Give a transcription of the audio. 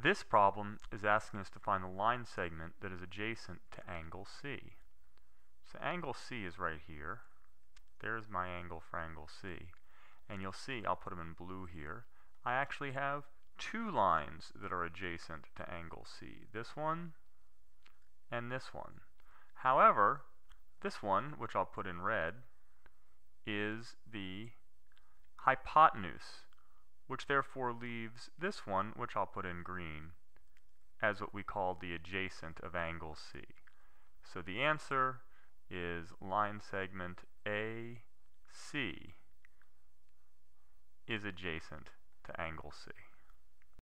This problem is asking us to find the line segment that is adjacent to angle C. So angle C is right here. There's my angle for angle C. And you'll see, I'll put them in blue here, I actually have two lines that are adjacent to angle C. This one and this one. However, this one, which I'll put in red, is the hypotenuse, which therefore leaves this one, which I'll put in green, as what we call the adjacent of angle C. So the answer is line segment AC is adjacent to angle C.